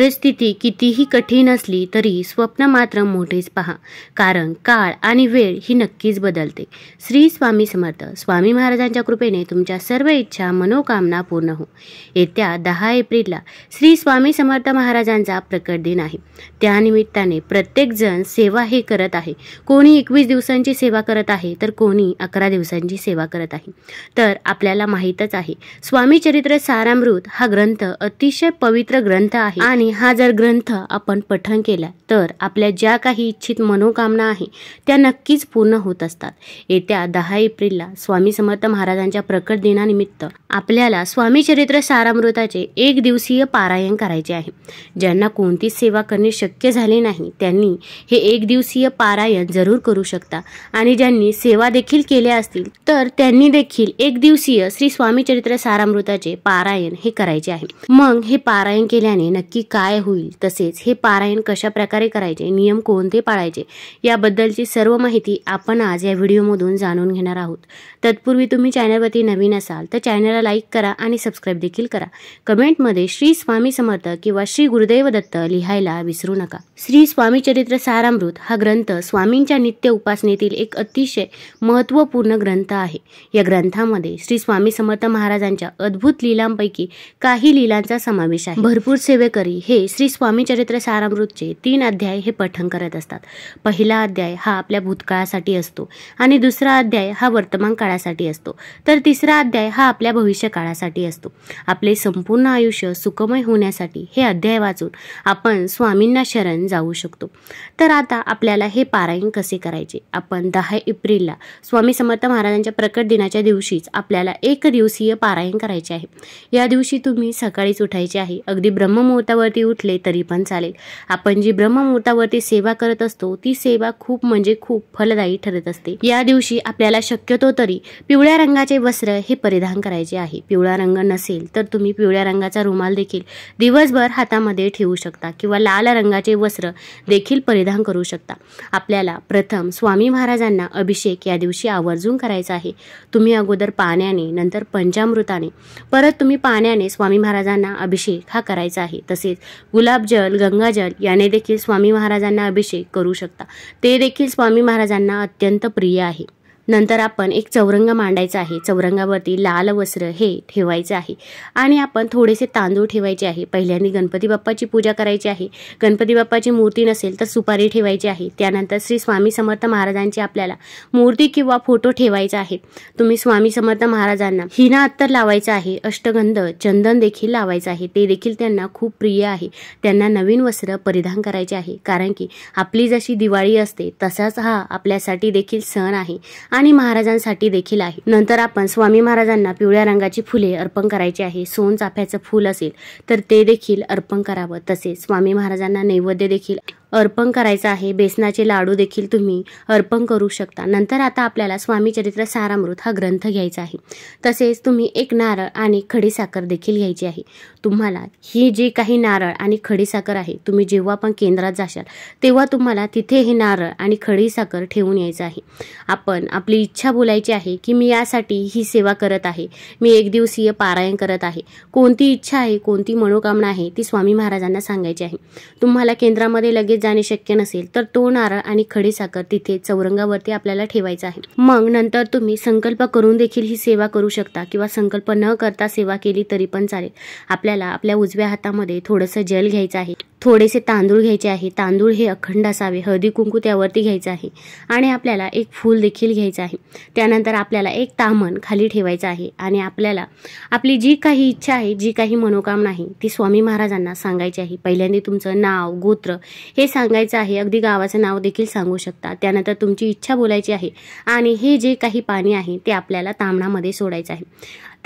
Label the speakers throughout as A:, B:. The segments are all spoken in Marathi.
A: परिस्थिती कितीही कठीण असली तरी स्वप्न मात्र मोठेच पहा. कारण काळ आणि वेळ ही नक्कीच बदलते. श्री स्वामी समर्थ. स्वामी महाराजांच्या कृपेने तुमच्या सर्व इच्छा मनोकामना पूर्ण हो. येत्या दहा एप्रिलला श्री स्वामी समर्थ महाराजांचा प्रकट दिन आहे. त्यानिमित्ताने प्रत्येकजण सेवा हे करत आहे. कोणी एकवीस दिवसांची सेवा करत आहे तर कोणी अकरा दिवसांची सेवा करत आहे. तर आपल्याला माहीतच आहे स्वामी चरित्र सारामृत हा ग्रंथ अतिशय पवित्र ग्रंथ आहे आणि हा जर ग्रंथ आपण पठण केला तर आपल्या ज्या काही इच्छित मनोकामना आहे त्या नक्कीच पूर्ण होत असतात. येत्या दहा एप्रिलला स्वामी समर्थ महाराजांच्या प्रकट दिनानिमित्त आपल्याला स्वामी चरित्र सारामृताचे एक दिवसीय पारायण करायचे आहे. ज्यांना कोणतीच सेवा करणे शक्य झाले नाही त्यांनी हे एक दिवसीय पारायण जरूर करू शकता. आणि ज्यांनी सेवा देखील केल्या असतील तर त्यांनी देखील एक दिवसीय श्री स्वामी चरित्र सारामृताचे पारायण हे करायचे आहे. मग हे पारायण केल्याने नक्की काय होईल तसेच हे पारायण कशा प्रकारे करायचे नियम कोणते पाळायचे याबद्दलची सर्व माहिती आपण आज या व्हिडिओमधून जाणून घेणार आहोत. तत्पूर्वी तुम्ही चॅनलवरती नवीन असाल तर चॅनलला लाईक करा आणि सबस्क्राईब देखील करा. कमेंटमध्ये श्री स्वामी समर्थ किंवा श्री गुरुदेव दत्त लिहायला विसरू नका. श्री स्वामी चरित्र सारामृत हा ग्रंथ स्वामींच्या नित्य उपासनेतील एक अतिशय महत्त्वपूर्ण ग्रंथ आहे. या ग्रंथामध्ये श्री स्वामी समर्थ महाराजांच्या अद्भुत लीलांपैकी काही लीलांचा समावेश आहे. भरपूर सेवेकरी हे श्री स्वामी चरित्र सारामृतचे तीन अध्याय हे पठण करत असतात. पहिला अध्याय हा आपल्या भूतकाळासाठी असतो आणि दुसरा अध्याय हा वर्तमान काळासाठी असतो. तर तिसरा अध्याय हा आपल्या भविष्य काळासाठी असतो. आपले संपूर्ण आयुष्य सुखमय होण्यासाठी हे अध्याय वाचून आपण स्वामींना शरण जाऊ शकतो. तर आता आपल्याला हे पारायण कसे करायचे? आपण दहा एप्रिलला स्वामी समर्थ महाराजांच्या प्रकट दिनाच्या दिवशीच आपल्याला एक दिवसीय पारायण करायचे आहे. या दिवशी तुम्ही सकाळीच उठायचे आहे. अगदी ब्रह्ममुहूर्तावरती उठले तरी पण चालेल. आपण जी ब्रह्ममुहूर्तावरती सेवा करत असतो ती सेवा खूप म्हणजे खूप फलदायी ठरत असते. या दिवशी आपल्याला शक्यतो तरी पिवळ्या रंगाचे वस्त्र हे परिधान करायचे आहे. पिवळा रंग नसेल तर तुम्ही पिवळ्या रंगाचा रुमाल देखील दिवसभर हातामध्ये ठेवू शकता किंवा लाल रंगाचे वस्त्र देखील परिधान करू शकता. आपल्याला प्रथम स्वामी महाराजांना अभिषेक या दिवशी आवर्जून करायचा आहे. तुम्ही अगोदर पाण्याने नंतर पंचामृताने परत तुम्ही पाण्याने स्वामी महाराजांना अभिषेक हा करायचा आहे. तसेच गुलाबजल गंगाजल याने देखील स्वामी महाराजांना अभिषेक करू शकता. ते देखील स्वामी महाराजांना अत्यंत प्रिय आहे. नंतर आपण एक चौरंग मांडायचा आहे. चौरंगावरती लाल वस्त्र हे ठेवायचं आहे. आणि आपण थोडेसे तांदूळ ठेवायचे आहे. पहिल्यांदा गणपती बाप्पाची पूजा करायची आहे. गणपती बाप्पाची मूर्ती नसेल तर सुपारी ठेवायची आहे. त्यानंतर श्री स्वामी समर्थ महाराजांची आपल्याला मूर्ती किंवा फोटो ठेवायचा आहे. तुम्ही स्वामी समर्थ महाराजांना हिना अत्तर लावायचा आहे. अष्टगंध चंदन देखील लावायचं आहे. ते देखील त्यांना खूप प्रिय आहे. त्यांना नवीन वस्त्र परिधान करायचे आहे. कारण की आपली जशी दिवाळी असते तसाच हा आपल्यासाठी देखील सण आहे. आणि महाराजांसाठी देखील आहे. नंतर आपण स्वामी महाराजांना पिवळ्या रंगाची फुले अर्पण करायची आहे. सोन चाफ्याचं फूल असेल तर ते देखील अर्पण करावं. तसेच स्वामी महाराजांना नैवेद्य देखील अर्पण करायचं आहे. बेसनाचे लाडू देखील तुम्ही अर्पण करू शकता. नंतर आता आपल्याला स्वामी चरित्र सारामृत हा ग्रंथ घ्यायचा आहे. तसेच तुम्ही एक नारळ आणि खडीसाखर देखील घ्यायची आहे. तुम्हाला ही जी काही नारळ आणि खडीसाखर आहे तुम्ही जेव्हा पण केंद्रात जाशाल तेव्हा तुम्हाला तिथे हे नारळ आणि खडीसाखर ठेवून यायचं आहे. आपण आपली इच्छा बोलायची आहे की मी यासाठी ही सेवा करत आहे. मी एक दिवसीय पारायण करत आहे. कोणती इच्छा आहे कोणती मनोकामना आहे ती स्वामी महाराजांना सांगायची आहे. तुम्हाला केंद्रामध्ये लगेच जाणे शक्य नसेल तर तो नारळ आणि खडीसाखर तिथे चौरंगावरती आपल्याला ठेवायचा आहे. मग नंतर तुम्ही संकल्प करून देखील ही सेवा करू शकता किंवा संकल्प न करता सेवा केली तरी पण चालेल. आपल्याला आपल्या उजव्या हातामध्ये थोडंसं जल घ्यायचं आहे. थोडेसे तांदूळ घ्यायचे आहे. तांदूळ हे अखंड असावे. हळदी कुंकू त्यावरती घ्यायचं आहे. आणि आपल्याला एक फूल देखील घ्यायचं आहे. त्यानंतर आपल्याला एक तामण खाली ठेवायचं आहे. आणि आपल्याला आपली जी काही इच्छा आहे जी काही मनोकामना आहे ती स्वामी महाराजांना सांगायची आहे. पहिल्यांदा तुमचं नाव गोत्र हे सांगायचं आहे. अगदी गावाचं नाव देखील सांगू शकता. त्यानंतर तुमची इच्छा बोलायची आहे. आणि हे जे काही पाणी आहे ते आपल्याला तामणामध्ये सोडायचं आहे.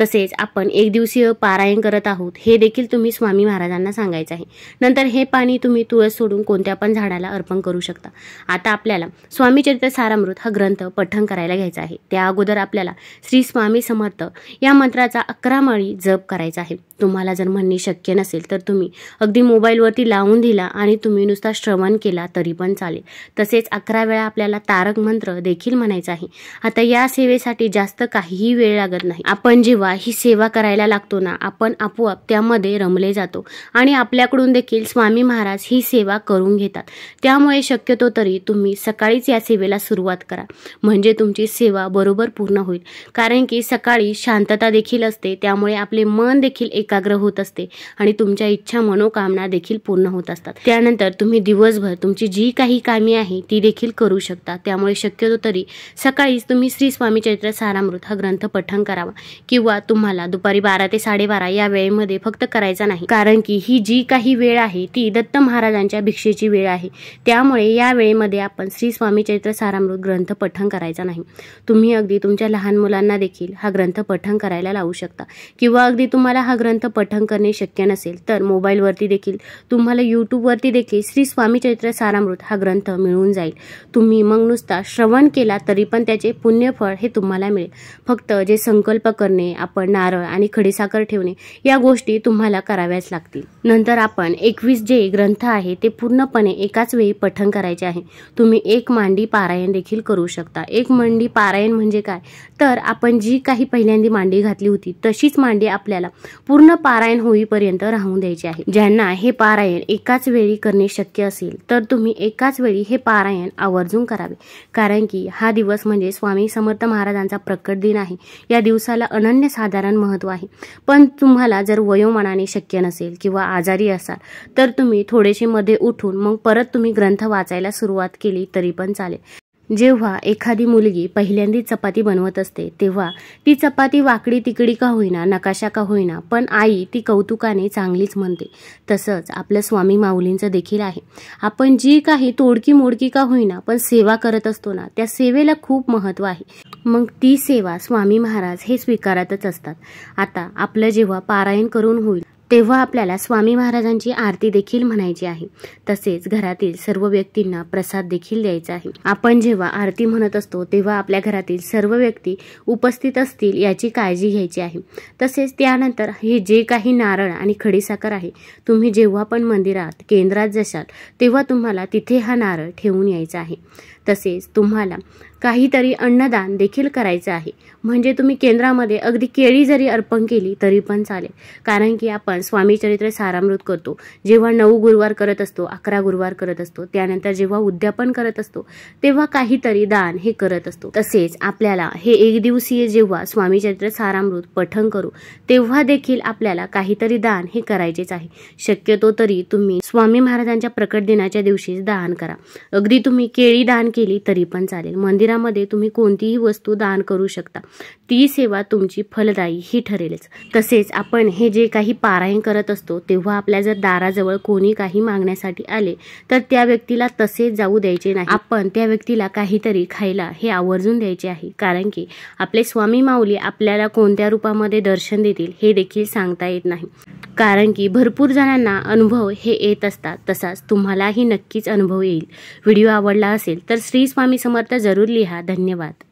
A: तसेच आपण एक दिवसीय पारायण करत आहोत हे देखील तुम्ही स्वामी महाराजांना सांगायचं आहे. नंतर हे पाणी तुम्ही तुळस सोडून कोणत्या पण झाडाला अर्पण करू शकता. आता आपल्याला स्वामी चरित्र सारामृत हा ग्रंथ पठण करायला घ्यायचा आहे. त्या अगोदर आपल्याला श्री स्वामी समर्थ या मंत्राचा अकरा माळी जप करायचा आहे. तुम्हाला जर म्हणणे शक्य नसेल तर तुम्ही अगदी मोबाईलवरती लावून दिला आणि तुम्ही नुसता श्रवण केला तरी पण चालेल. तसेच अकरा वेळा आपल्याला तारक मंत्र देखील म्हणायचा आहे. आता या सेवेसाठी जास्त काहीही वेळ लागत नाही. आपण जेव्हा ही सेवा करायला लागतो ना आपण आपोआप त्यामध्ये रमले जातो आणि आपल्याकडून देखील स्वामी महाराज ही सेवा करून घेतात. त्यामुळे शक्यतो तरी तुम्ही सकाळीच या सेवेला सुरुवात करा. म्हणजे तुमची सेवा बरोबर पूर्ण होईल. कारण की सकाळी शांतता देखील असते त्यामुळे आपले मन देखील एकाग्र होत असते आणि तुमच्या इच्छा मनोकामना देखील पूर्ण होत असतात. त्यानंतर तुम्ही दिवसभर तुमची जी काही कामे आहे ती देखील करू शकता. त्यामुळे शक्यतो तरी सकाळीच तुम्ही श्री स्वामी चैत्र सारामृत हा ग्रंथ पठण करावा किंवा तुम्हाला दुपारी बारा ते साडेबारा या वेळेमध्ये फक्त करायचा नाही. कारण की ही जी काही वेळ आहे ती दत्त महाराजांच्या भिक्षेची वेळ आहे. त्यामुळे या वेळेमध्ये आपण श्री स्वामी चैत्र सारामृत ग्रंथ पठण करायचा नाही. तुम्ही अगदी तुमच्या लहान मुलांना देखील हा ग्रंथ पठण करायला लावू शकता. किंवा अगदी तुम्हाला हा ग्रंथ पठण करणे शक्य नसेल तर मोबाईलवरती देखील. तुम्हाला यूट्यूबवरती देखील श्री स्वामी चैत्र सारामृत हा ग्रंथ मिळून जाईल. तुम्ही मग नुसता श्रवण केला तरी पण त्याचे पुण्यफळ हे तुम्हाला मिळेल. फक्त जे संकल्प करणे आपण नारळ आणि खडीसाखर ठेवणे या गोष्टी तुम्हाला कराव्याच लागतील. नंतर आपण एकवीस जे ग्रंथ आहे ते पूर्णपणे एकाच वेळी पठण करायचे आहे. तुम्ही एक मांडी पारायण देखील करू शकता. एक मांडी पारायण म्हणजे काय? तर आपण जी काही पहिल्यांदी मांडी घातली होती तशीच मांडी आपल्याला पूर्ण पारायण होईपर्यंत राहून द्यायचे आहे. ज्यांना हे पारायण एकाच वेळी करणे शक्य असेल तर तुम्ही एकाच वेळी हे पारायण आवर्जून करावे. कारण की हा दिवस म्हणजे स्वामी समर्थ महाराजांचा प्रकट दिन आहे. या दिवसाला अनन्य साधारण महत्त्व आहे. पण तुम्हाला जर वयोमानाने शक्य नसेल किंवा आजारी असाल तर तुम्ही थोडेसे मध्ये उठून मग परत तुम्ही ग्रंथ वाचायला सुरुवात केली तरी पण चालेल. जेव्हा एखादी मुलगी पहिल्यांदी चपाती बनवत असते तेव्हा ती चपाती वाकडी तिकडी का होईना नकाशा का होईना पण आई ती कौतुकाने चांगलीच म्हणते. तसंच आपल्या स्वामी माऊलींचं देखील आहे. आपण जी काही तोडकी मोडकी का होईना पण सेवा करत असतो ना त्या सेवेला खूप महत्त्व आहे. मग ती सेवा स्वामी महाराज हे स्वीकारतच असतात. आता आपलं जेव्हा पारायण करून होईल तेव्हा आपल्याला स्वामी महाराजांची आरती देखील म्हणायची आहे. तसेच घरातील सर्व व्यक्तींना प्रसाद देखील द्यायचा आहे. आपण जेव्हा आरती म्हणत असतो तेव्हा आपल्या घरातील सर्व व्यक्ती उपस्थित असतील याची काळजी घ्यायची आहे. तसेच त्यानंतर हे जे काही नारळ आणि खडीसाखर आहे तुम्ही जेव्हा पण मंदिरात केंद्रात जशाल तेव्हा तुम्हाला तिथे हा नारळ ठेवून यायचा आहे. तसेच तुम्हाला काहीतरी अन्नदान देखील करायचं आहे. म्हणजे तुम्ही केंद्रामध्ये अगदी केळी जरी अर्पण केली तरी पण चालेल. कारण की आपण स्वामी चरित्र सारामृत करतो. जेव्हा नऊ गुरुवार करत असतो अकरा गुरुवार करत असतो त्यानंतर जेव्हा उद्यापन करत असतो तेव्हा काहीतरी दान हे करत असतो. तसेच आपल्याला हे एक दिवसीय जेव्हा स्वामी चरित्र सारामृत पठन करू तेव्हा देखील आपल्याला काहीतरी दान हे करायचेच आहे. शक्यतो तरी तुम्ही स्वामी महाराजांच्या प्रकट दिनाच्या दिवशीच दान करा. अगदी तुम्ही केळी दान केली तरी पण चालेल. मंदिरामध्ये तुम्ही कोणतीही वस्तू दान करू शकता. ती सेवा तुमची फलदायी ही ठरेलच. तसेच आपण हे जे काही पारायण करत असतो तेव्हा आपल्या जर दाराजवळ कोणी काही मागण्यासाठी आले तर त्या व्यक्तीला तसेच जाऊ द्यायचे नाही. आपण त्या व्यक्तीला काहीतरी खायला हे आवर्जून द्यायचे आहे कारण की आपले स्वामी माऊली आपल्याला कोणत्या रूपामध्ये दर्शन देतील हे देखील सांगता येत नाही. कारण की भरपूर जणांना अनुभव हे येत असतात तसाच तुम्हालाही नक्कीच अनुभव येईल. व्हिडिओ आवडला असेल तर श्री स्वामी समर्थ जरूर लिहा. धन्यवाद.